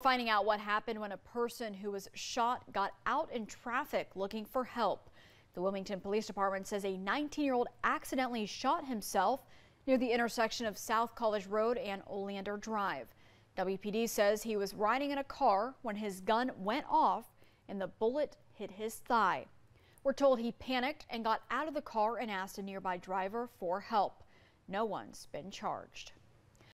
Finding out what happened when a person who was shot got out in traffic looking for help. The Wilmington Police Department says a 19 year old accidentally shot himself near the intersection of South College Road and Oleander Drive. WPD says he was riding in a car when his gun went off and the bullet hit his thigh. We're told he panicked and got out of the car and asked a nearby driver for help. No one's been charged.